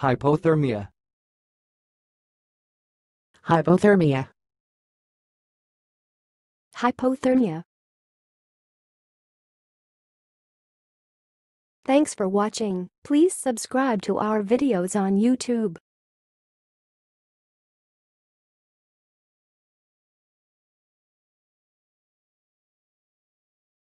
Hypothermia. Hypothermia. Hypothermia. Thanks for watching. Please subscribe to our videos on YouTube.